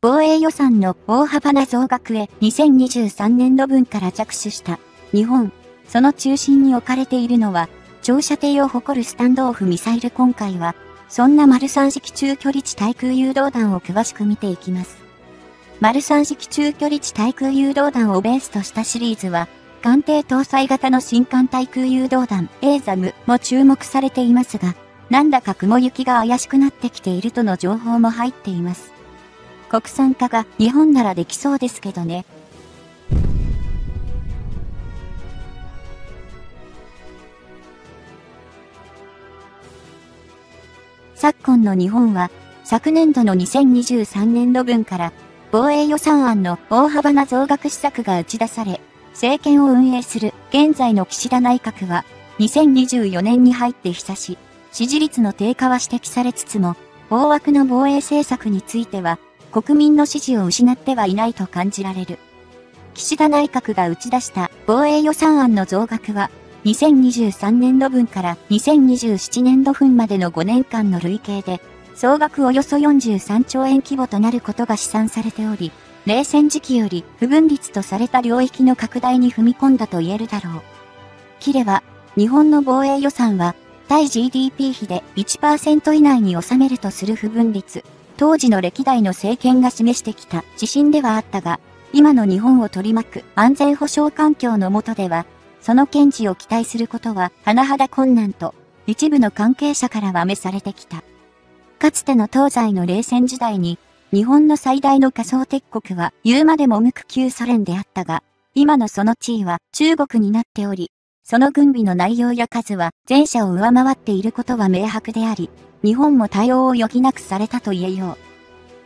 防衛予算の大幅な増額へ2023年度分から着手した日本。その中心に置かれているのは、長射程を誇るスタンドオフミサイル今回は、そんな丸三式中距離地対空誘導弾を詳しく見ていきます。丸三式中距離地対空誘導弾をベースとしたシリーズは、艦艇搭載型の新艦対空誘導弾エーザムも注目されていますが、なんだか雲行きが怪しくなってきているとの情報も入っています。国産化が日本ならできそうですけどね。昨今の日本は、昨年度の2023年度分から、防衛予算案の大幅な増額施策が打ち出され、政権を運営する現在の岸田内閣は、2024年に入って久し、支持率の低下は指摘されつつも、大枠の防衛政策については、国民の支持を失ってはいないと感じられる。岸田内閣が打ち出した防衛予算案の増額は、2023年度分から2027年度分までの5年間の累計で、総額およそ43兆円規模となることが試算されており、冷戦時期より不分率とされた領域の拡大に踏み込んだと言えるだろう。キレは、日本の防衛予算は、対 GDP 比で1%以内に収めるとする不分率、当時の歴代の政権が示してきた指針ではあったが、今の日本を取り巻く安全保障環境の下では、その堅持を期待することは甚だ困難と、一部の関係者からは召されてきた。かつての東西の冷戦時代に、日本の最大の仮想敵国は言うまでも無垢旧ソ連であったが、今のその地位は中国になっており、その軍備の内容や数は前者を上回っていることは明白であり、日本も対応を余儀なくされたと言えよう。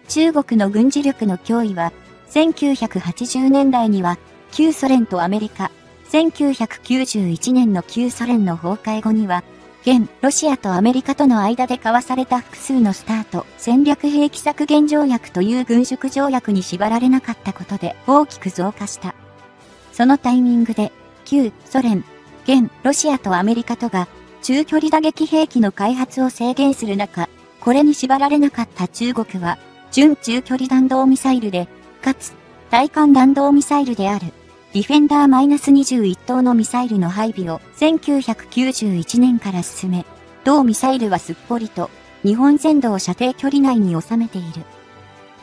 中国の軍事力の脅威は、1980年代には、旧ソ連とアメリカ、1991年の旧ソ連の崩壊後には、現ロシアとアメリカとの間で交わされた複数のスタート戦略兵器削減条約という軍縮条約に縛られなかったことで大きく増加した。そのタイミングで、旧ソ連、現ロシアとアメリカとが中距離打撃兵器の開発を制限する中、これに縛られなかった中国は、準中距離弾道ミサイルで、かつ、対艦弾道ミサイルである、ディフェンダー -21 等のミサイルの配備を1991年から進め、同ミサイルはすっぽりと、日本全土を射程距離内に収めている。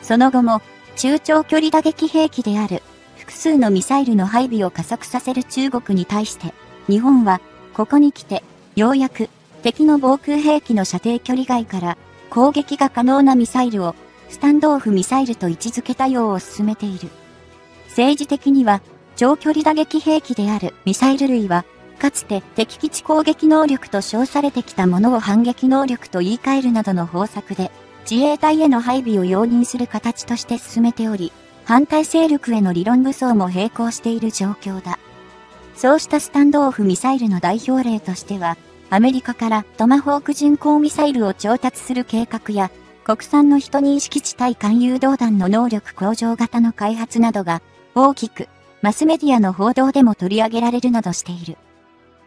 その後も、中長距離打撃兵器である、複数のミサイルの配備を加速させる中国に対して、日本は、ここに来て、ようやく敵の防空兵器の射程距離外から攻撃が可能なミサイルをスタンドオフミサイルと位置づけたようを進めている。政治的には長距離打撃兵器であるミサイル類はかつて敵基地攻撃能力と称されてきたものを反撃能力と言い換えるなどの方策で自衛隊への配備を容認する形として進めており、反対勢力への理論武装も並行している状況だ。そうしたスタンドオフミサイルの代表例としては、アメリカからトマホーク巡航ミサイルを調達する計画や、国産の人認識地対艦誘導弾の能力向上型の開発などが、大きく、マスメディアの報道でも取り上げられるなどしている。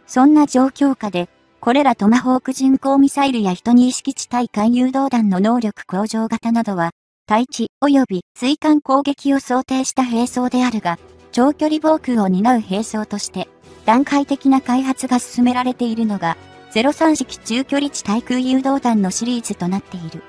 そんな状況下で、これらトマホーク巡航ミサイルや人認識地対艦誘導弾の能力向上型などは、対地及び追艦攻撃を想定した兵装であるが、長距離防空を担う兵装として、段階的な開発が進められているのが、03式中距離地対空誘導弾のシリーズとなっている。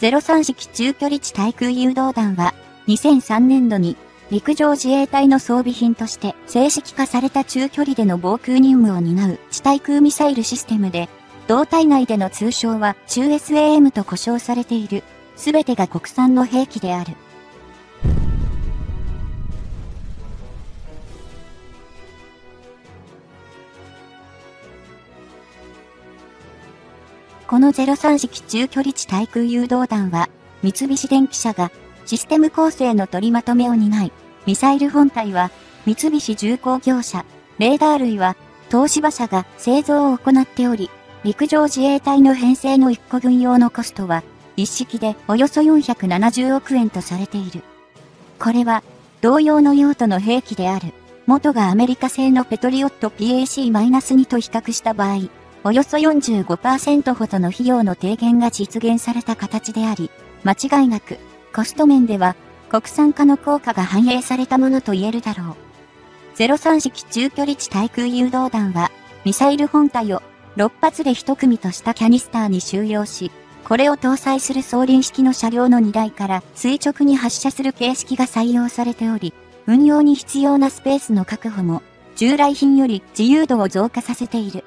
03式中距離地対空誘導弾は、2003年度に陸上自衛隊の装備品として正式化された中距離での防空任務を担う地対空ミサイルシステムで、同体内での通称は中 SAM と呼称されている、すべてが国産の兵器である。この03式中距離地対空誘導弾は、三菱電機社がシステム構成の取りまとめを担い、ミサイル本体は三菱重工業者、レーダー類は東芝社が製造を行っており、陸上自衛隊の編成の1個分用のコストは、一式でおよそ470億円とされている。これは、同様の用途の兵器である、元がアメリカ製のペトリオット PAC-2 と比較した場合、およそ45%ほどの費用の低減が実現された形であり、間違いなく、コスト面では国産化の効果が反映されたものと言えるだろう。03式中距離地対空誘導弾は、ミサイル本体を6発で1組としたキャニスターに収容し、これを搭載する装輪式の車両の荷台から垂直に発射する形式が採用されており、運用に必要なスペースの確保も、従来品より自由度を増加させている。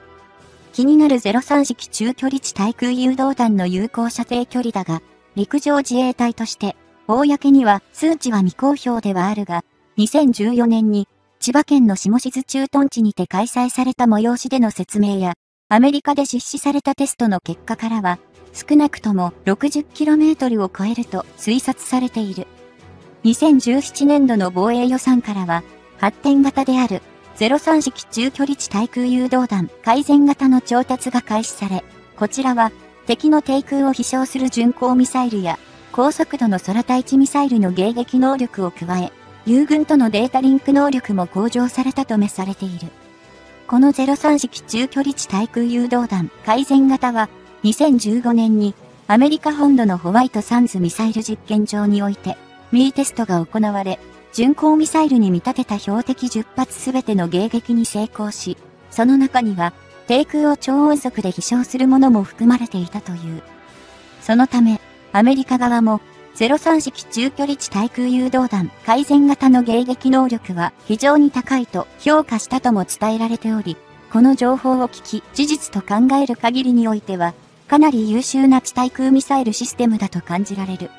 気になる03式中距離地対空誘導弾の有効射程距離だが、陸上自衛隊として、公には数値は未公表ではあるが、2014年に千葉県の下静駐屯地にて開催された催しでの説明や、アメリカで実施されたテストの結果からは、少なくとも 60km を超えると推察されている。2017年度の防衛予算からは、発展型である03式中距離地対空誘導弾改善型の調達が開始され、こちらは敵の低空を飛翔する巡航ミサイルや高速度の空対地ミサイルの迎撃能力を加え、友軍とのデータリンク能力も向上されたとめされている。この03式中距離地対空誘導弾改善型は2015年にアメリカ本土のホワイトサンズミサイル実験場においてミーテストが行われ、巡航ミサイルに見立てた標的10発すべての迎撃に成功し、その中には低空を超音速で飛翔するものも含まれていたという。そのため、アメリカ側も03式中距離地対空誘導弾改善型の迎撃能力は非常に高いと評価したとも伝えられており、この情報を聞き事実と考える限りにおいては、かなり優秀な地対空ミサイルシステムだと感じられる。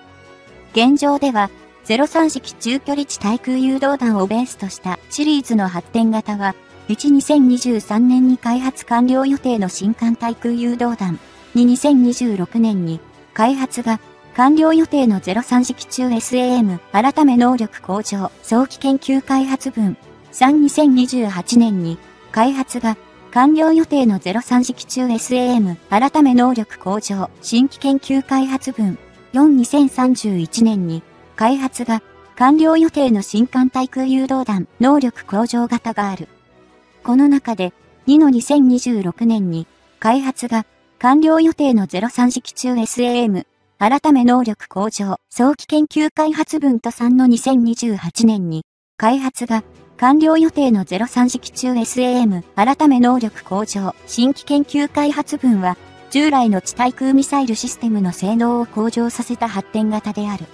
現状では、03式中距離地対空誘導弾をベースとしたシリーズの発展型は、1、2023年に開発完了予定の新艦対空誘導弾、2、2026年に開発が完了予定の03式中 SAM 改め能力向上早期研究開発分。3 2028年に開発が完了予定の03式中 SAM 改め能力向上新規研究開発分。4 2031年に開発が完了予定の新艦対空誘導弾能力向上型がある。この中で2の2026年に開発が完了予定の03式中 SAM 改め能力向上、早期研究開発分と3の2028年に、開発が完了予定の03式中 SAM 改め能力向上、新規研究開発分は、従来の地対空ミサイルシステムの性能を向上させた発展型である。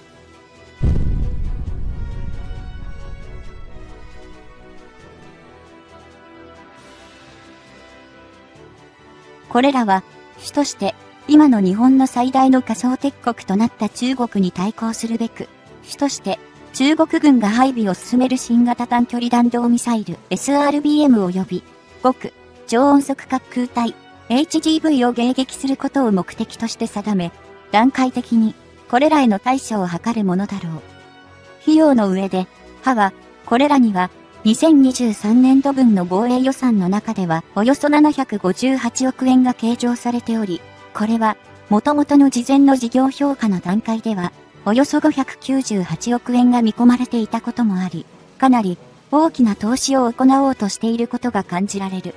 これらは、主として今の日本の最大の仮想敵国となった中国に対抗するべく、主として中国軍が配備を進める新型短距離弾道ミサイル SRBM 及び極超音速滑空体 HGV を迎撃することを目的として定め、段階的にこれらへの対処を図るものだろう。費用の上で、歯は、これらには2023年度分の防衛予算の中ではおよそ758億円が計上されており、これは、元々の事前の事業評価の段階では、およそ598億円が見込まれていたこともあり、かなり大きな投資を行おうとしていることが感じられる。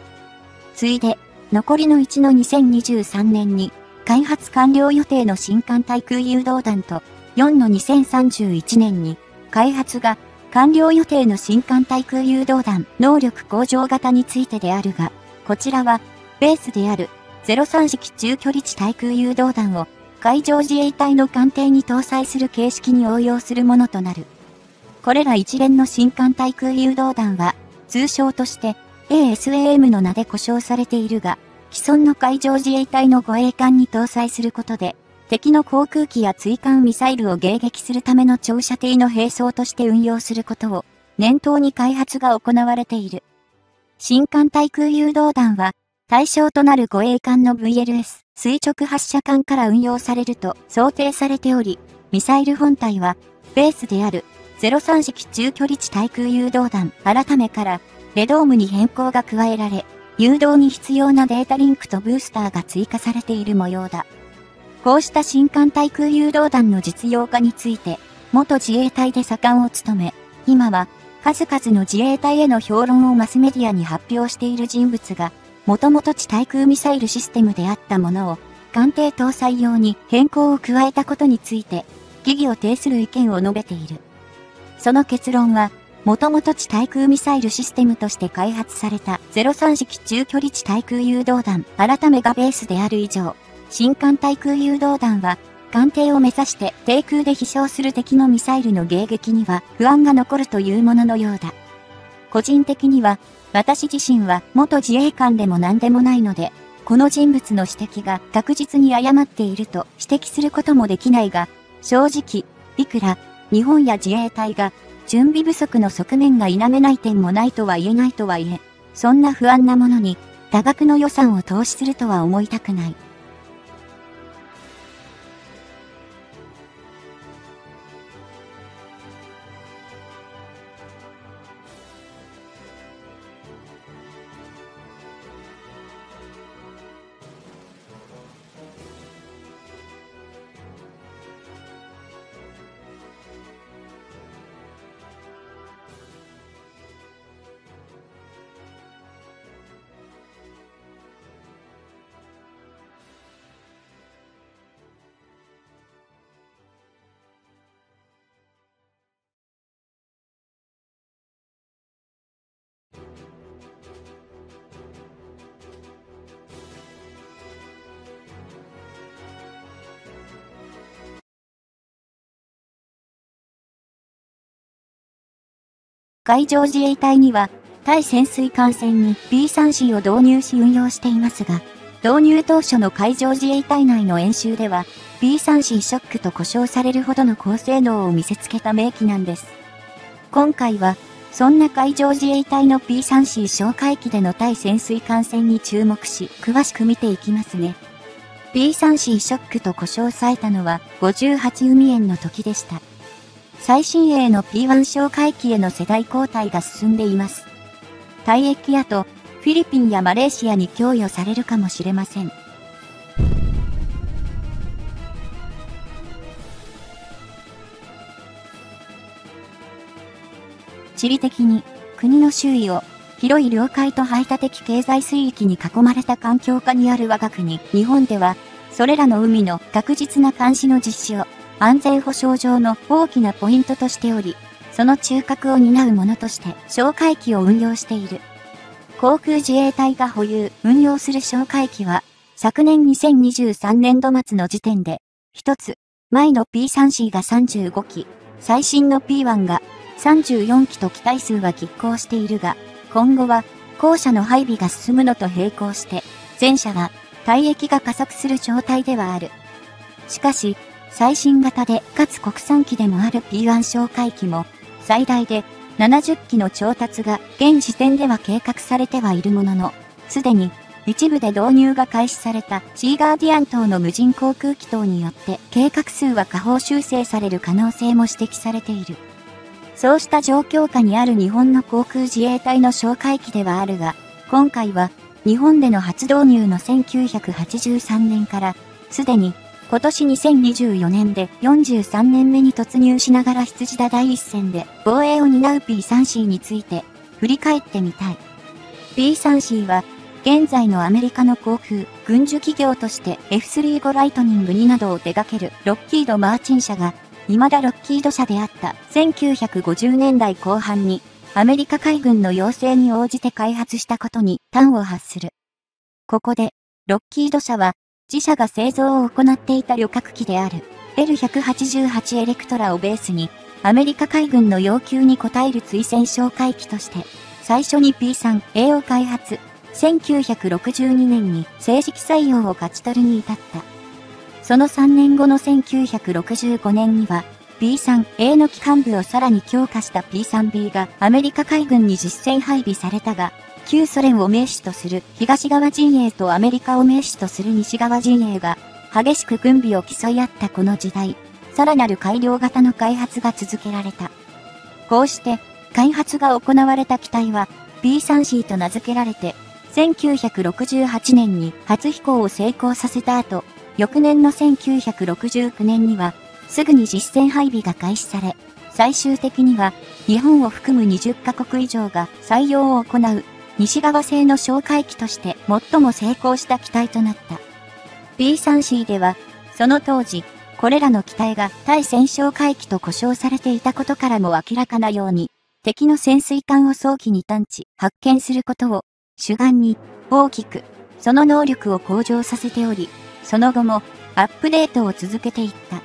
ついで、残りの1の2023年に、開発完了予定の新艦対空誘導弾と、4の2031年に、開発が完了予定の新艦対空誘導弾能力向上型についてであるが、こちらは、ベースである03式中距離地対空誘導弾を海上自衛隊の艦艇に搭載する形式に応用するものとなる。これら一連の新艦対空誘導弾は、通称として ASAM の名で呼称されているが、既存の海上自衛隊の護衛艦に搭載することで、敵の航空機や追艦ミサイルを迎撃するための長射程の並走として運用することを念頭に開発が行われている。新艦対空誘導弾は、対象となる護衛艦の VLS 垂直発射艦から運用されると想定されており、ミサイル本体はベースである03式中距離地対空誘導弾改めからレドームに変更が加えられ、誘導に必要なデータリンクとブースターが追加されている模様だ。こうした新艦対空誘導弾の実用化について、元自衛隊で盛んを務め、今は数々の自衛隊への評論をマスメディアに発表している人物がもともと地対空ミサイルシステムであったものを、艦艇搭載用に変更を加えたことについて、疑義を呈する意見を述べている。その結論は、もともと地対空ミサイルシステムとして開発された03式中距離地対空誘導弾改めがベースである以上、新艦対空誘導弾は艦艇を目指して低空で飛翔する敵のミサイルの迎撃には不安が残るというもののようだ。個人的には、私自身は元自衛官でも何でもないので、この人物の指摘が確実に誤っていると指摘することもできないが、正直、いくら日本や自衛隊が準備不足の側面が否めない点もないとは言えないとはいえ、そんな不安なものに多額の予算を投資するとは思いたくない。海上自衛隊には、対潜水艦船に B3C を導入し運用していますが、導入当初の海上自衛隊内の演習では、B3C ショックと呼称されるほどの高性能を見せつけた名機なんです。今回は、そんな海上自衛隊の P3C 哨戒機での対潜水艦船に注目し、詳しく見ていきますね。P3C ショックと呼称されたのは58海縁の時でした。最新鋭の P1 哨戒機への世代交代が進んでいます。退役やと、フィリピンやマレーシアに供与されるかもしれません。地理的に国の周囲を広い領海と排他的経済水域に囲まれた環境下にある我が国、日本では、それらの海の確実な監視の実施を安全保障上の大きなポイントとしており、その中核を担うものとして哨戒機を運用している。航空自衛隊が保有、運用する哨戒機は、昨年2023年度末の時点で、一つ、前の P3C が35機、最新の P1 が34機と機体数は拮抗しているが、今後は後者の配備が進むのと並行して、前者は退役が加速する状態ではある。しかし、最新型でかつ国産機でもある P1 哨戒機も、最大で70機の調達が現時点では計画されてはいるものの、すでに一部で導入が開始されたシーガーディアン等の無人航空機等によって計画数は下方修正される可能性も指摘されている。そうした状況下にある日本の航空自衛隊の哨戒機ではあるが、今回は日本での初導入の1983年から、すでに今年2024年で43年目に突入しながら羊田第一線で防衛を担う P3C について振り返ってみたい。P3C は現在のアメリカの航空、軍需企業として F35 ライトニング2などを手掛けるロッキード・マーチン社が未だロッキード社であった1950年代後半にアメリカ海軍の要請に応じて開発したことに端を発する。ここで、ロッキード社は自社が製造を行っていた旅客機である L188 エレクトラをベースに、アメリカ海軍の要求に応える追戦哨戒機として、最初に P3A を開発、1962年に正式採用を勝ち取るに至った。その3年後の1965年には、B3A の機関部をさらに強化した P3B がアメリカ海軍に実戦配備されたが、旧ソ連を名手とする東側陣営とアメリカを名手とする西側陣営が激しく軍備を競い合ったこの時代、さらなる改良型の開発が続けられた。こうして開発が行われた機体は B3C と名付けられて、1968年に初飛行を成功させた後、翌年の1969年には、すぐに実戦配備が開始され、最終的には、日本を含む20カ国以上が採用を行う西側製の哨戒機として最も成功した機体となった。B3C では、その当時、これらの機体が対戦勝回帰と故障されていたことからも明らかなように、敵の潜水艦を早期に探知、発見することを主眼に大きくその能力を向上させており、その後もアップデートを続けていった。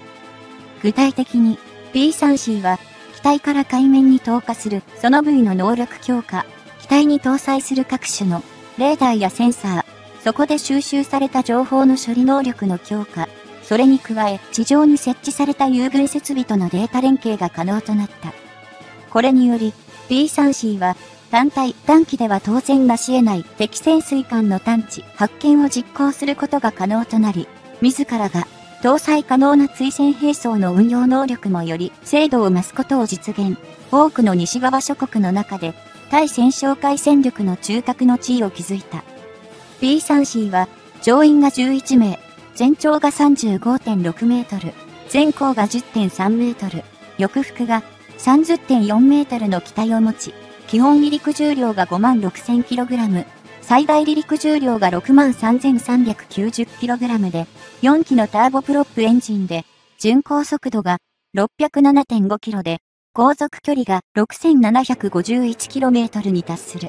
具体的に P3C は機体から海面に投下するその部位の能力強化、体に搭載する各種のレーダーやセンサー、そこで収集された情報の処理能力の強化、それに加え地上に設置された有軍設備とのデータ連携が可能となった。これにより P3C は単体、短期では当然成し得ない敵潜水艦の探知、発見を実行することが可能となり、自らが搭載可能な追戦兵装の運用能力もより精度を増すことを実現。多くの西側諸国の中で対戦勝海戦力の中核の地位を築いた。B3C は乗員が11名、全長が35.6メートル、全高が10.3メートル、翼幅が30.4メートルの機体を持ち、基本離陸重量が5万 6000kg、最大離陸重量が6万 3390kg で、4機のターボプロップエンジンで、巡航速度が 607.5km で、航続距離が 6751km に達する。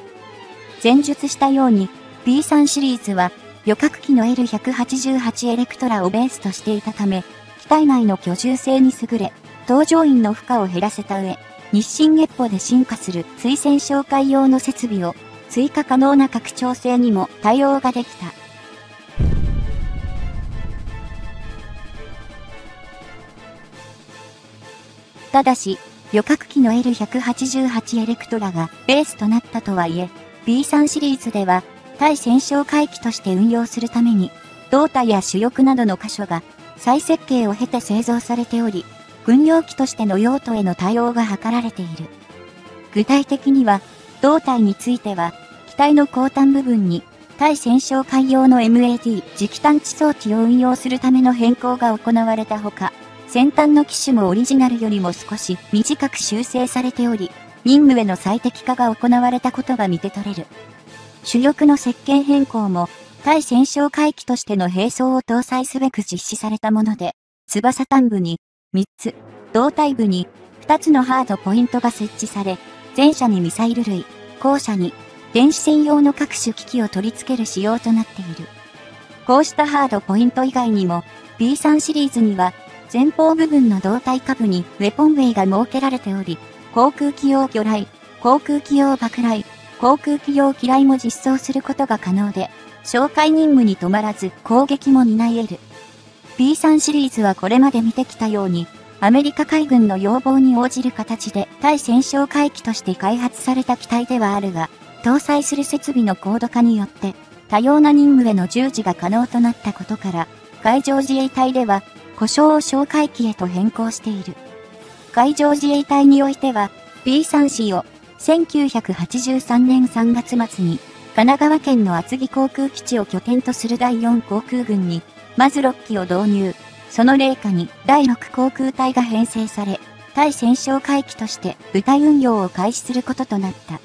前述したように、B3 シリーズは、旅客機の L188 エレクトラをベースとしていたため、機体内の居住性に優れ、搭乗員の負荷を減らせた上、日清月歩で進化する追戦紹介用の設備を追加可能な拡張性にも対応ができた。ただし、旅客機の L188 エレクトラがベースとなったとはいえ、B3 シリーズでは対戦勝回帰として運用するために、胴体や主翼などの箇所が再設計を経て製造されており、軍用機としての用途への対応が図られている。具体的には、胴体については、機体の後端部分に、対戦勝海用の MAD 磁気探知装置を運用するための変更が行われたほか、先端の機種もオリジナルよりも少し短く修正されており、任務への最適化が行われたことが見て取れる。主力の設計変更も、対戦勝回帰としての並走を搭載すべく実施されたもので、翼端部に3つ、胴体部に2つのハードポイントが設置され、前者にミサイル類、後者に電子専用の各種機器を取り付ける仕様となっている。こうしたハードポイント以外にも、B3 シリーズには、前方部分の胴体下部にウェポンウェイが設けられており、航空機用魚雷、航空機用爆雷、航空機用機雷も実装することが可能で、紹介任務に止まらず攻撃も担える。B3 シリーズはこれまで見てきたように、アメリカ海軍の要望に応じる形で対戦勝回帰として開発された機体ではあるが、搭載する設備の高度化によって、多様な任務への従事が可能となったことから、海上自衛隊では、故障を哨回機へと変更している。海上自衛隊においては、B3C を1983年3月末に神奈川県の厚木航空基地を拠点とする第4航空軍にまず6機を導入。その霊下に第6航空隊が編成され、対戦勝回帰として部隊運用を開始することとなった。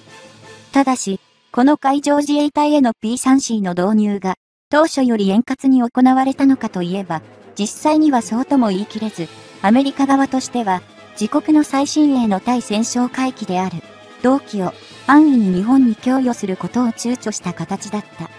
ただし、この海上自衛隊への P3C の導入が当初より円滑に行われたのかといえば、実際にはそうとも言い切れず、アメリカ側としては、自国の最新鋭の対戦勝回帰である、同機を安易に日本に供与することを躊躇した形だった。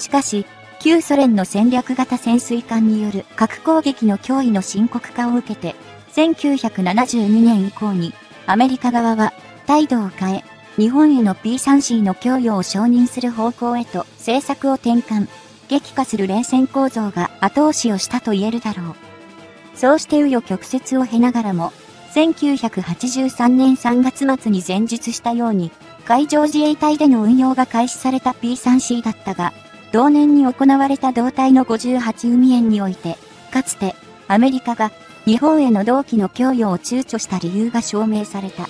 しかし、旧ソ連の戦略型潜水艦による核攻撃の脅威の深刻化を受けて、1972年以降にアメリカ側は態度を変え、日本への P3C の供与を承認する方向へと政策を転換、激化する冷戦構造が後押しをしたと言えるだろう。そうして紆余曲折を経ながらも、1983年3月末に前述したように、海上自衛隊での運用が開始された P3C だったが、同年に行われた同体の58海園において、かつてアメリカが日本への同期の供与を躊躇した理由が証明された。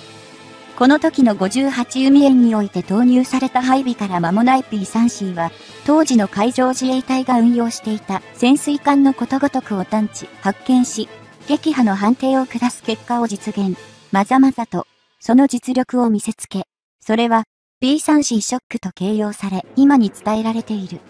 この時の58海園において投入された配備から間もない P3C は、当時の海上自衛隊が運用していた潜水艦のことごとくを探知、発見し、撃破の判定を下す結果を実現、まざまざと、その実力を見せつけ、それは B3C ショックと形容され、今に伝えられている。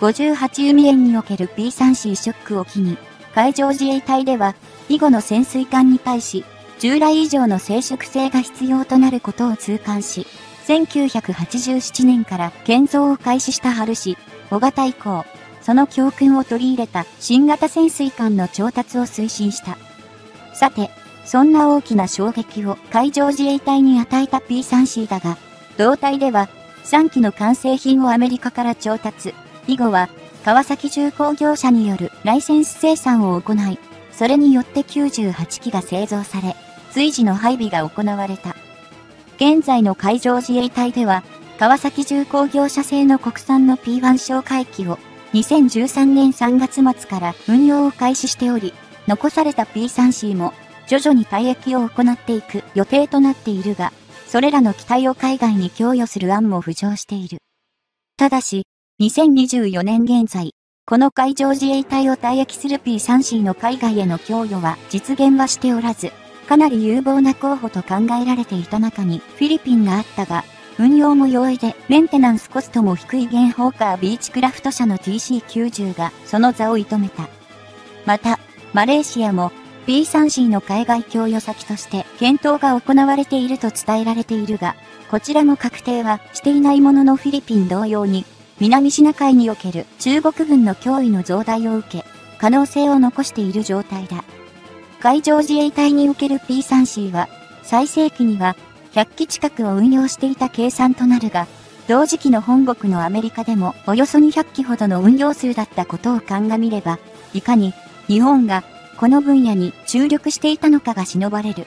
58海縁における P3C ショックを機に、海上自衛隊では、以後の潜水艦に対し、従来以上の静粛性が必要となることを痛感し、1987年から建造を開始した春市、小型以降、その教訓を取り入れた新型潜水艦の調達を推進した。さて、そんな大きな衝撃を海上自衛隊に与えた P3C だが、同体では3機の完成品をアメリカから調達。以後は川崎重工業者によるライセンス生産を行い、それによって98機が製造され、随時の配備が行われた。現在の海上自衛隊では、川崎重工業者製の国産の P1 哨戒機を2013年3月末から運用を開始しており、残された P3C も徐々に退役を行っていく予定となっているが、それらの機体を海外に供与する案も浮上している。ただし、2024年現在、この海上自衛隊を退役する P3C の海外への供与は実現はしておらず、かなり有望な候補と考えられていた中にフィリピンがあったが、運用も容易でメンテナンスコストも低いゲンホーカービーチクラフト社の TC90 がその座を射止めた。また、マレーシアも B3C の海外供与先として検討が行われていると伝えられているが、こちらも確定はしていないもののフィリピン同様に、南シナ海における中国軍の脅威の増大を受け、可能性を残している状態だ。海上自衛隊における P3C は、最盛期には100機近くを運用していた計算となるが、同時期の本国のアメリカでもおよそ200機ほどの運用数だったことを鑑みれば、いかに日本がこの分野に注力していたのかが忍ばれる。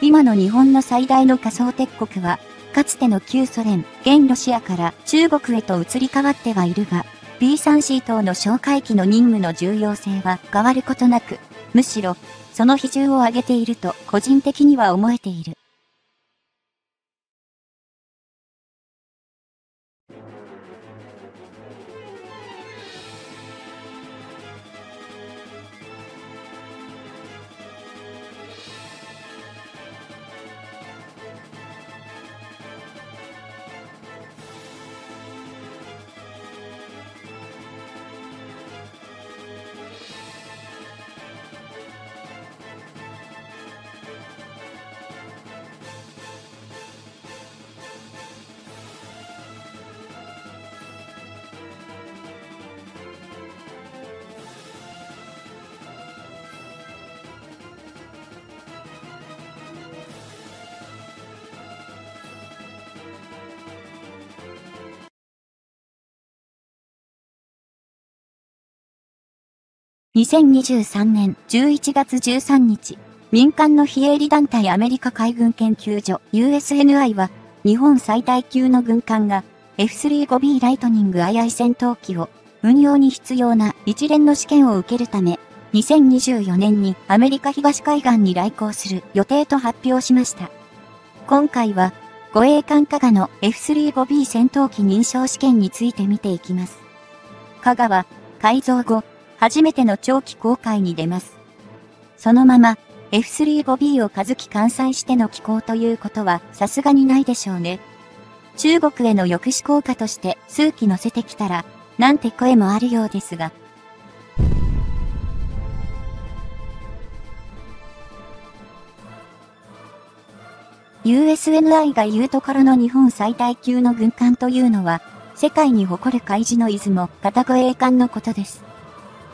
今の日本の最大の仮想鉄国は、かつての旧ソ連、現ロシアから中国へと移り変わってはいるが、B3C 等の哨戒機の任務の重要性は変わることなく、むしろ、その比重を上げていると個人的には思えている。2023年11月13日、民間の非営利団体アメリカ海軍研究所 USNI は、日本最大級の軍艦が F35B ライトニング II 戦闘機を運用に必要な一連の試験を受けるため、2024年にアメリカ東海岸に来航する予定と発表しました。今回は、護衛艦加賀の F35B 戦闘機認証試験について見ていきます。加賀は、改造後、初めての長期公開に出ます。そのまま F35B を数機完済しての寄港ということはさすがにないでしょうね。中国への抑止効果として数機乗せてきたら、なんて声もあるようですが。USNI が言うところの日本最大級の軍艦というのは、世界に誇る海自のいずも型護衛艦のことです。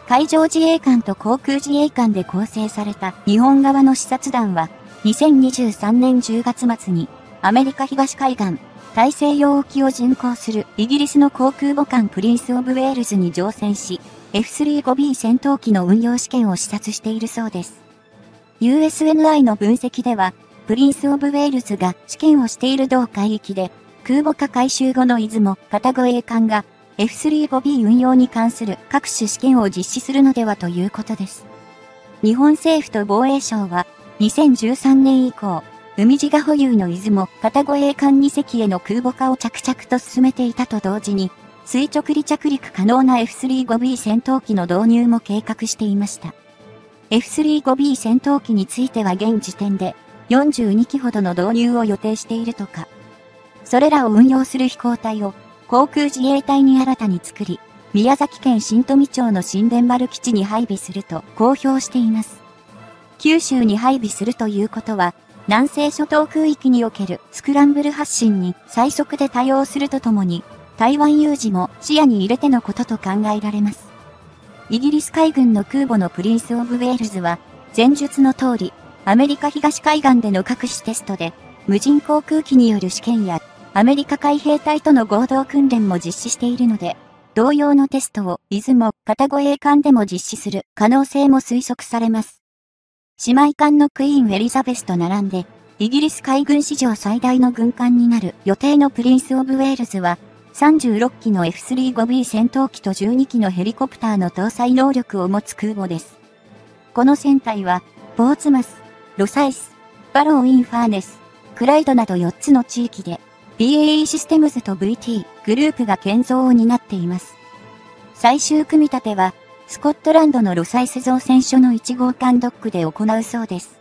海上自衛官と航空自衛官で構成された日本側の視察団は、2023年10月末に、アメリカ東海岸、大西洋沖を巡航するイギリスの航空母艦プリンス・オブ・ウェールズに乗船し、F35B 戦闘機の運用試験を視察しているそうです。USNI の分析では、プリンス・オブ・ウェールズが試験をしている同海域で、空母化改修後の出雲、片護衛艦が F35B 運用に関する各種試験を実施するのではということです。日本政府と防衛省は、2013年以降、海地が保有の出雲、片護衛艦2隻への空母化を着々と進めていたと同時に、垂直離着陸可能な F35B 戦闘機の導入も計画していました。F35B 戦闘機については現時点で42機ほどの導入を予定しているとか、それらを運用する飛行隊を航空自衛隊に新たに作り、宮崎県新富町の新田原基地に配備すると公表しています。九州に配備するということは、南西諸島空域におけるスクランブル発進に最速で対応するとともに、台湾有事も視野に入れてのことと考えられます。イギリス海軍の空母のプリンス・オブ・ウェールズは、前述の通り、アメリカ東海岸での各種テストで、無人航空機による試験や、アメリカ海兵隊との合同訓練も実施しているので、同様のテストをいずも型護衛艦でも実施する可能性も推測されます。姉妹艦のクイーン・エリザベスと並んで、イギリス海軍史上最大の軍艦になる予定のプリンス・オブ・ウェールズは、36機の F35B 戦闘機と12機のヘリコプターの搭載能力を持つ空母です。この船体は、ポーツマス、ロサイス、バロー・イン・ファーネス、クライドなど4つの地域で、BAE システムズと VT グループが建造を担っています。最終組み立ては、スコットランドのロサイス造船所の1号艦ドックで行うそうです。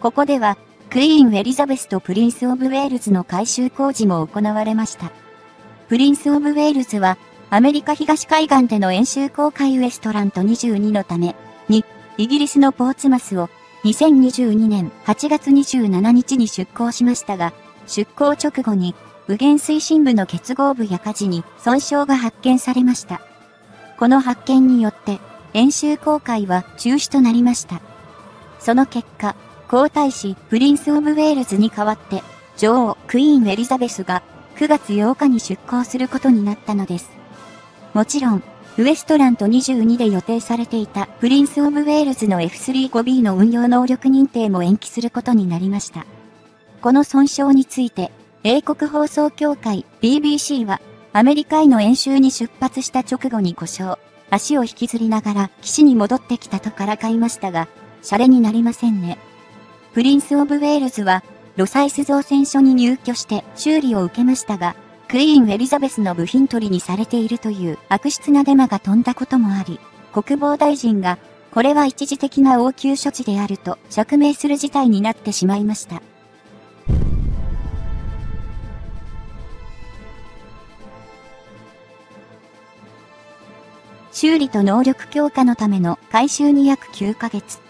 ここでは、クイーン・エリザベスとプリンス・オブ・ウェールズの改修工事も行われました。プリンス・オブ・ウェールズは、アメリカ東海岸での演習航海ウエストラント22のため、に、イギリスのポーツマスを、2022年8月27日に出港しましたが、出港直後に、右舷推進部の結合部や舵に損傷が発見されました。この発見によって、演習航海は中止となりました。その結果、皇太子プリンス・オブ・ウェールズに代わって、女王クイーン・エリザベスが9月8日に出港することになったのです。もちろん、ウエストラント22で予定されていたプリンス・オブ・ウェールズの F35B の運用能力認定も延期することになりました。この損傷について、英国放送協会 BBC は、アメリカへの演習に出発した直後に故障、足を引きずりながら岸に戻ってきたとからかいましたが、シャレになりませんね。プリンス・オブ・ウェールズは、ロサイス造船所に入渠して修理を受けましたが、クイーン・エリザベスの部品取りにされているという悪質なデマが飛んだこともあり、国防大臣が、これは一時的な応急処置であると釈明する事態になってしまいました。修理と能力強化のための改修に約9ヶ月。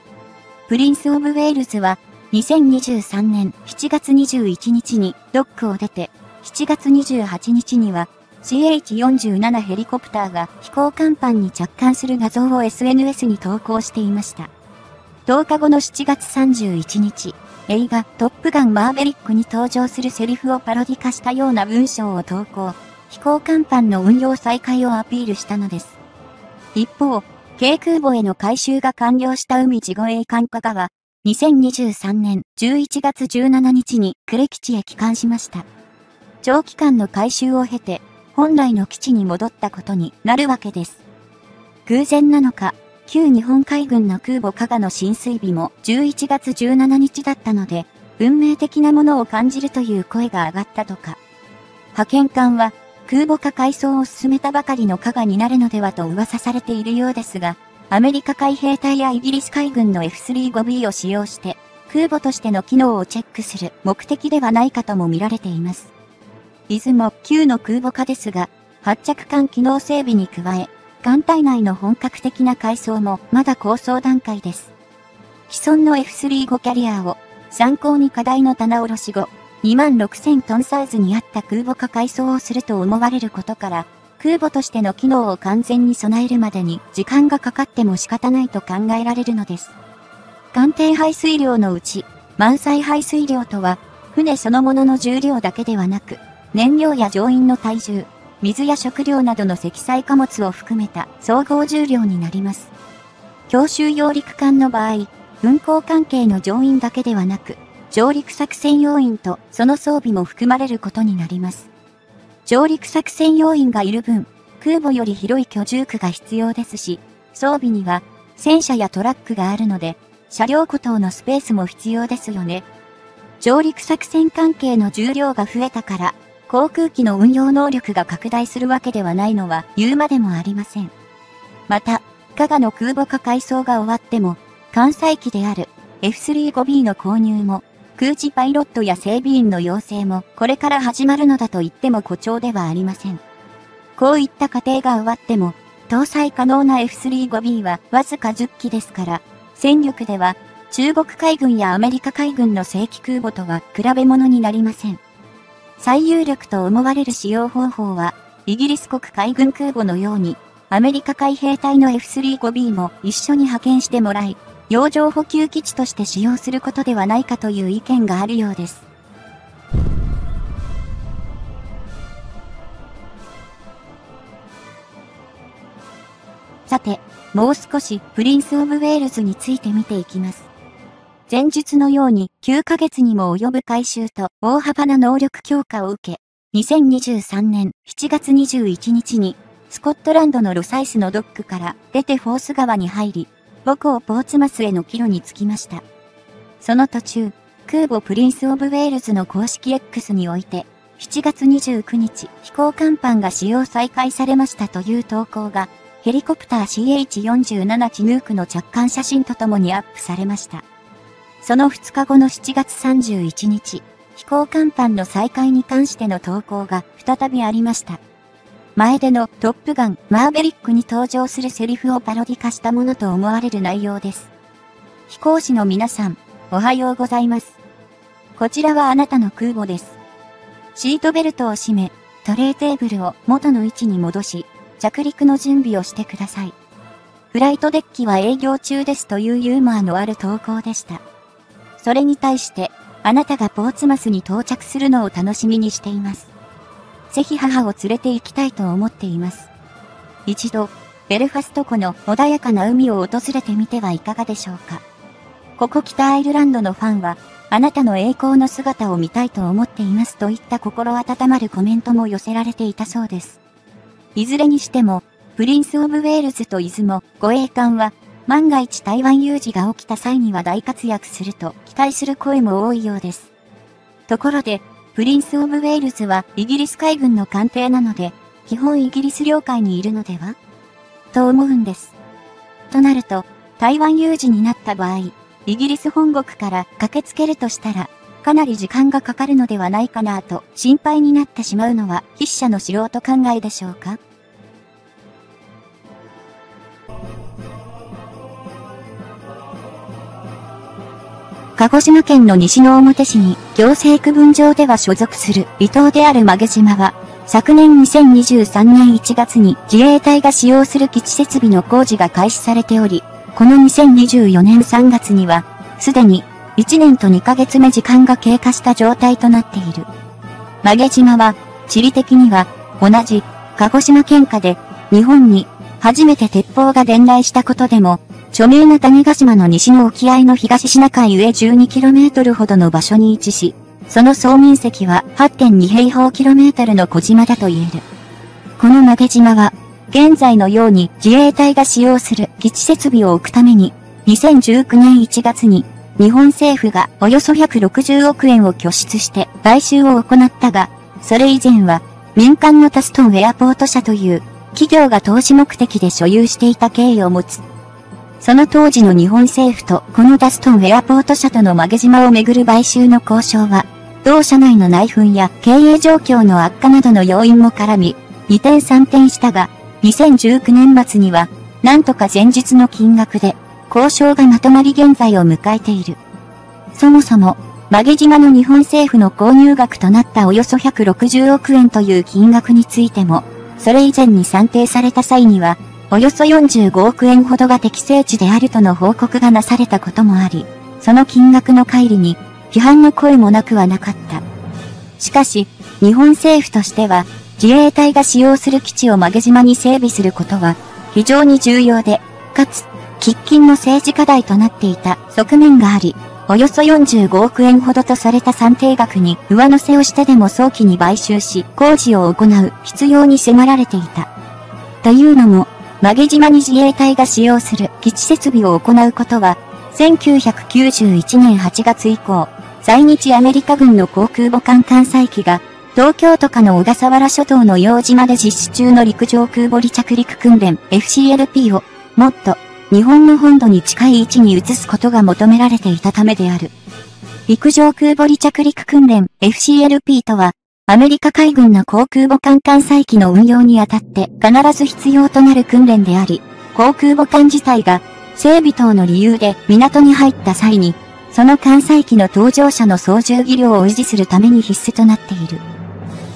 プリンス・オブ・ウェールズは2023年7月21日にドックを出て、7月28日には CH47 ヘリコプターが飛行甲板に着艦する画像を SNS に投稿していました。10日後の7月31日、映画トップガンマーヴェリックに登場するセリフをパロディ化したような文章を投稿、飛行甲板の運用再開をアピールしたのです。一方、軽空母への改修が完了した海地護衛艦下川2023年11月17日に呉基地へ帰還しました。長期間の改修を経て、本来の基地に戻ったことになるわけです。偶然なのか、旧日本海軍の空母加賀の浸水日も11月17日だったので、運命的なものを感じるという声が上がったとか。派遣艦は空母化改装を進めたばかりの加賀になるのではと噂されているようですが、アメリカ海兵隊やイギリス海軍の F35B を使用して、空母としての機能をチェックする目的ではないかとも見られています。出雲旧の空母化ですが、発着艦機能整備に加え、艦隊内の本格的な改装もまだ構想段階です。既存の F35 キャリアを参考に課題の棚卸し後、2万6000トンサイズに合った空母化改装をすると思われることから、空母としての機能を完全に備えるまでに時間がかかっても仕方ないと考えられるのです。艦艇排水量のうち、満載排水量とは、船そのものの重量だけではなく、燃料や乗員の体重、水や食料などの積載貨物を含めた総合重量になります。強襲揚陸艦の場合、運航関係の乗員だけではなく、上陸作戦要員とその装備も含まれることになります。上陸作戦要員がいる分、空母より広い居住区が必要ですし、装備には戦車やトラックがあるので、車両庫等のスペースも必要ですよね。上陸作戦関係の重量が増えたから、航空機の運用能力が拡大するわけではないのは言うまでもありません。また、加賀の空母化改装が終わっても、関西機である F35B の購入も空地パイロットや整備員の養成もこれから始まるのだと言っても誇張ではありません。こういった過程が終わっても、搭載可能な F35B はわずか10機ですから、戦力では中国海軍やアメリカ海軍の正規空母とは比べ物になりません。最有力と思われる使用方法は、イギリス国海軍空母のように、アメリカ海兵隊の F35B も一緒に派遣してもらい、洋上補給基地として使用することではないかという意見があるようです。さて、もう少しプリンス・オブ・ウェールズについて見ていきます。前述のように9ヶ月にも及ぶ改修と大幅な能力強化を受け、2023年7月21日にスコットランドのロサイスのドックから出てフォース川に入り、母港ポーツマスへの帰路に就きました。その途中、空母プリンス・オブ・ウェールズの公式 X において、7月29日、飛行甲板が使用再開されましたという投稿が、ヘリコプター CH47 チヌークの着艦写真とともにアップされました。その2日後の7月31日、飛行甲板の再開に関しての投稿が再びありました。前でのトップガンマーベリックに登場するセリフをパロディ化したものと思われる内容です。飛行士の皆さん、おはようございます。こちらはあなたの空母です。シートベルトを締め、トレーテーブルを元の位置に戻し、着陸の準備をしてください。フライトデッキは営業中ですというユーモアのある投稿でした。それに対して、あなたがポーツマスに到着するのを楽しみにしています。ぜひ母を連れて行きたいと思っています。一度、ベルファスト湖の穏やかな海を訪れてみてはいかがでしょうか。ここ北アイルランドのファンは、あなたの栄光の姿を見たいと思っていますといった心温まるコメントも寄せられていたそうです。いずれにしても、プリンス・オブ・ウェールズといずも、護衛艦は、万が一台湾有事が起きた際には大活躍すると期待する声も多いようです。ところで、プリンス・オブ・ウェールズはイギリス海軍の艦艇なので、基本イギリス領海にいるのでは？と思うんです。となると、台湾有事になった場合、イギリス本国から駆けつけるとしたら、かなり時間がかかるのではないかなと心配になってしまうのは筆者の素人考えでしょうか？鹿児島県の西之表市に行政区分上では所属する離島である曲島は、昨年2023年1月に自衛隊が使用する基地設備の工事が開始されており、この2024年3月には、すでに1年と2ヶ月目時間が経過した状態となっている。曲島は、地理的には、同じ、鹿児島県下で、日本に、初めて鉄砲が伝来したことでも、著名な谷ヶ島の西の沖合の東シナ海上 12km ほどの場所に位置し、その総面積は8.2平方キロメートルの小島だと言える。この曲島は、現在のように自衛隊が使用する基地設備を置くために、2019年1月に日本政府がおよそ160億円を拠出して買収を行ったが、それ以前は民間のタストンエアポート社という企業が投資目的で所有していた経緯を持つ。その当時の日本政府とこのダストンエアポート社との曲げ島をめぐる買収の交渉は、同社内の内紛や経営状況の悪化などの要因も絡み、二転三転したが、2019年末には、なんとか前日の金額で、交渉がまとまり現在を迎えている。そもそも、曲げ島の日本政府の購入額となったおよそ160億円という金額についても、それ以前に算定された際には、およそ45億円ほどが適正値であるとの報告がなされたこともあり、その金額の乖離に、批判の声もなくはなかった。しかし、日本政府としては、自衛隊が使用する基地を曲げ島に整備することは、非常に重要で、かつ、喫緊の政治課題となっていた側面があり、およそ45億円ほどとされた算定額に上乗せをしてでも早期に買収し工事を行う必要に迫られていた。というのも、曲げ島に自衛隊が使用する基地設備を行うことは、1991年8月以降、在日アメリカ軍の航空母艦艦載機が、東京都下の小笠原諸島の洋島で実施中の陸上空母離着陸訓練 FCLP を、もっと、日本の本土に近い位置に移すことが求められていたためである。陸上空母離着陸訓練 FCLP とは、アメリカ海軍の航空母艦艦載機の運用にあたって必ず必要となる訓練であり、航空母艦自体が整備等の理由で港に入った際に、その艦載機の搭乗者の操縦技量を維持するために必須となっている。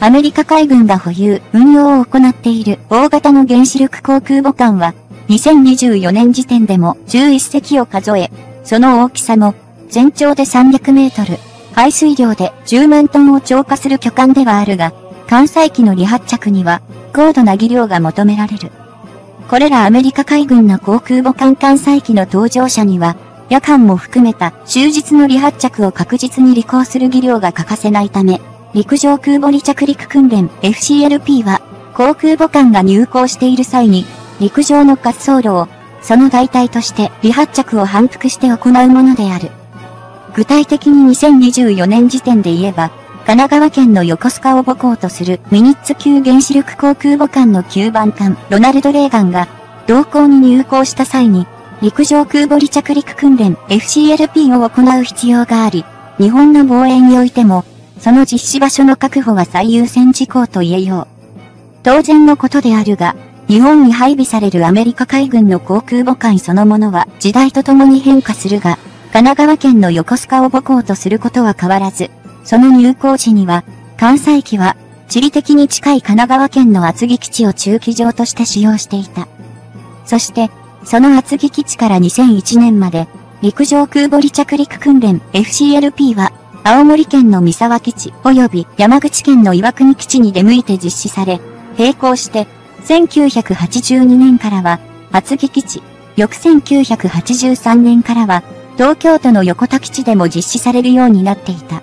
アメリカ海軍が保有、運用を行っている大型の原子力航空母艦は、2024年時点でも11隻を数え、その大きさも全長で300メートル、排水量で10万トンを超過する巨漢ではあるが、艦載機の離発着には高度な技量が求められる。これらアメリカ海軍の航空母艦艦載機の搭乗者には、夜間も含めた終日の離発着を確実に履行する技量が欠かせないため、陸上空母離着陸訓練 FCLP は、航空母艦が入港している際に、陸上の滑走路を、その代替として離発着を反復して行うものである。具体的に2024年時点で言えば、神奈川県の横須賀を母港とするミニッツ級原子力航空母艦の9番艦ロナルド・レーガンが同行に入港した際に陸上空母離着陸訓練 FCLP を行う必要があり、日本の防衛においてもその実施場所の確保が最優先事項と言えよう。当然のことであるが、日本に配備されるアメリカ海軍の航空母艦そのものは時代とともに変化するが、神奈川県の横須賀を母港とすることは変わらず、その入港時には、関西機は、地理的に近い神奈川県の厚木基地を中機場として使用していた。そして、その厚木基地から2001年まで、陸上空母離着陸訓練 FCLP は、青森県の三沢基地及び山口県の岩国基地に出向いて実施され、並行して、1982年からは、厚木基地、翌1983年からは、東京都の横田基地でも実施されるようになっていた。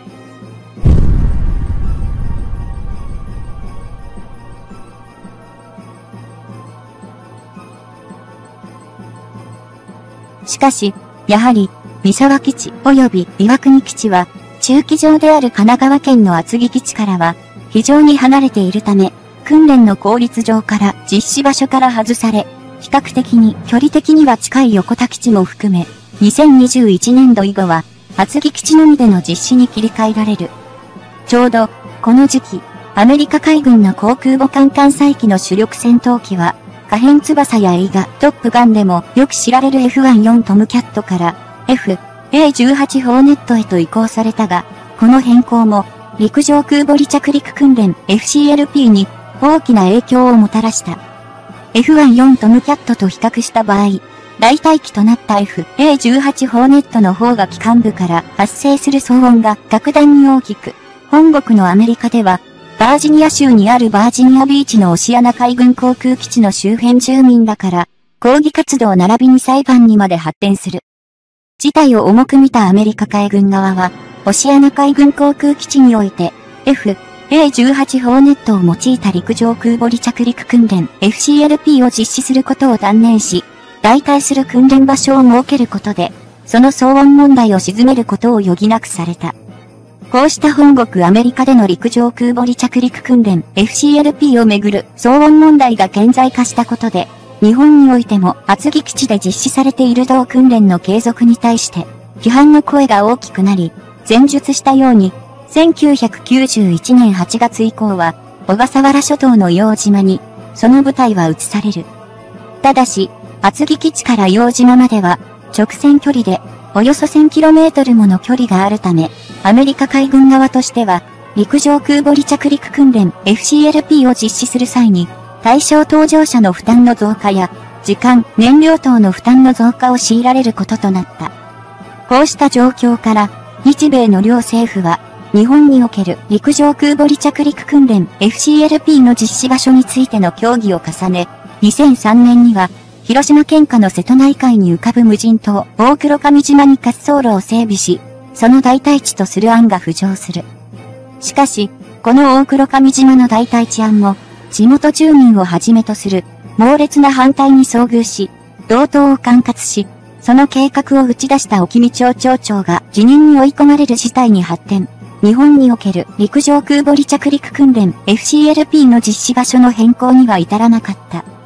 しかし、やはり、三沢基地及び岩国基地は、中期場である神奈川県の厚木基地からは、非常に離れているため、訓練の効率上から実施場所から外され、比較的に距離的には近い横田基地も含め、2021年度以後は、厚木基地のみでの実施に切り替えられる。ちょうど、この時期、アメリカ海軍の航空母艦艦載機の主力戦闘機は、可変翼や映画トップガンでもよく知られる F14 トムキャットから F、A18 ホーネットへと移行されたが、この変更も陸上空母離着陸訓練 FCLP に大きな影響をもたらした。F14 トムキャットと比較した場合、大待機となった F-A18 ホーネットの方が機関部から発生する騒音が格段に大きく、本国のアメリカでは、バージニア州にあるバージニアビーチのオシアナ海軍航空基地の周辺住民らから、抗議活動並びに裁判にまで発展する。事態を重く見たアメリカ海軍側は、オシアナ海軍航空基地において、F、A18 ホーネットを用いた陸上空母離着陸訓練 FCLP を実施することを断念し、代替する訓練場所を設けることで、その騒音問題を鎮めることを余儀なくされた。こうした本国アメリカでの陸上空母離着陸訓練 FCLP をめぐる騒音問題が顕在化したことで、日本においても厚木基地で実施されている同訓練の継続に対して、批判の声が大きくなり、前述したように、1991年8月以降は、小笠原諸島の洋島に、その部隊は移される。ただし、厚木基地から洋島までは、直線距離で、およそ 1000km もの距離があるため、アメリカ海軍側としては、陸上空母離着陸訓練 FCLP を実施する際に、対象搭乗者の負担の増加や、時間、燃料等の負担の増加を強いられることとなった。こうした状況から、日米の両政府は、日本における陸上空母離着陸訓練 FCLP の実施場所についての協議を重ね、2003年には広島県下の瀬戸内海に浮かぶ無人島、大黒上島に滑走路を整備し、その代替地とする案が浮上する。しかし、この大黒上島の代替地案も、地元住民をはじめとする猛烈な反対に遭遇し、同等を管轄し、その計画を打ち出した沖見町町長が辞任に追い込まれる事態に発展。日本における陸上空母離着陸訓練 FCLP の実施場所の変更には至らなかった。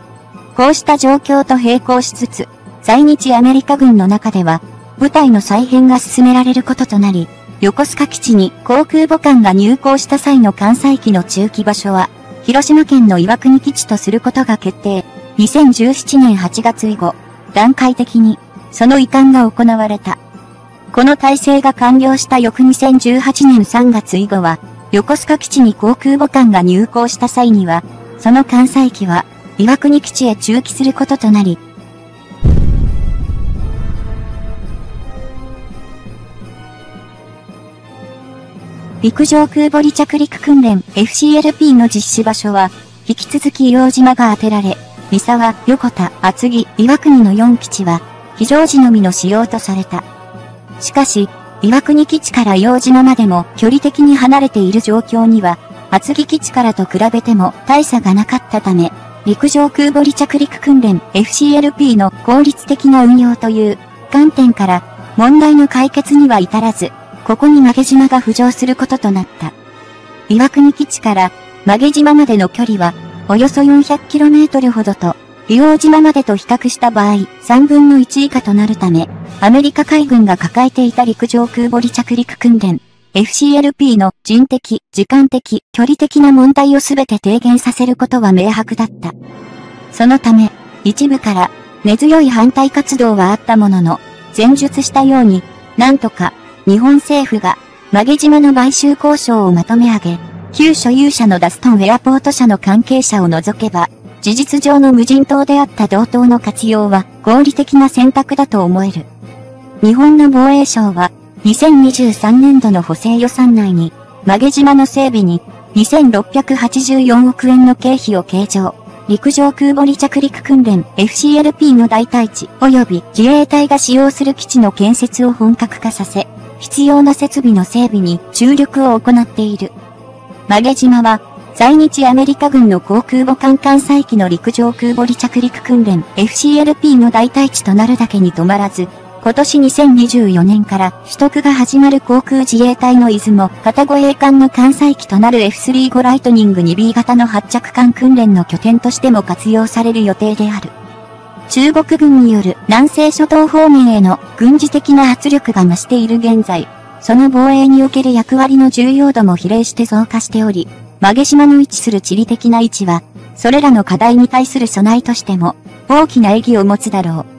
こうした状況と並行しつつ、在日アメリカ軍の中では、部隊の再編が進められることとなり、横須賀基地に航空母艦が入港した際の艦載機の中期場所は、広島県の岩国基地とすることが決定。2017年8月以後、段階的に、その移管が行われた。この体制が完了した翌2018年3月以後は、横須賀基地に航空母艦が入港した際には、その艦載機は、岩国基地へ中期することとなり、陸上空母離着陸訓練 FCLP の実施場所は、引き続き硫黄島が当てられ、三沢、横田、厚木、岩国の4基地は、非常時のみの使用とされた。しかし、岩国基地から硫黄島までも距離的に離れている状況には、厚木基地からと比べても大差がなかったため、陸上空母離着陸訓練 FCLP の効率的な運用という観点から問題の解決には至らず、ここに曲げ島が浮上することとなった。岩国基地から曲げ島までの距離はおよそ 400km ほどと、硫黄島までと比較した場合3分の1以下となるため、アメリカ海軍が抱えていた陸上空母離着陸訓練 FCLP の人的、時間的、距離的な問題をすべて低減させることは明白だった。そのため、一部から根強い反対活動はあったものの、前述したように、なんとか日本政府が、曲げ島の買収交渉をまとめ上げ、旧所有者のダストンエアポート社の関係者を除けば、事実上の無人島であった同等の活用は合理的な選択だと思える。日本の防衛省は、2023年度の補正予算内に、曲げ島の整備に2684億円の経費を計上。陸上空母離着陸訓練 FCLP の代替地及び自衛隊が使用する基地の建設を本格化させ、必要な設備の整備に注力を行っている。曲げ島は、在日アメリカ軍の航空母艦艦載機の陸上空母離着陸訓練 FCLP の代替地となるだけに止まらず、今年2024年から取得が始まる航空自衛隊の出雲、片護衛艦の艦載機となる F35 ライトニング 2B 型の発着艦訓練の拠点としても活用される予定である。中国軍による南西諸島方面への軍事的な圧力が増している現在、その防衛における役割の重要度も比例して増加しており、曲島の位置する地理的な位置は、それらの課題に対する備えとしても、大きな意義を持つだろう。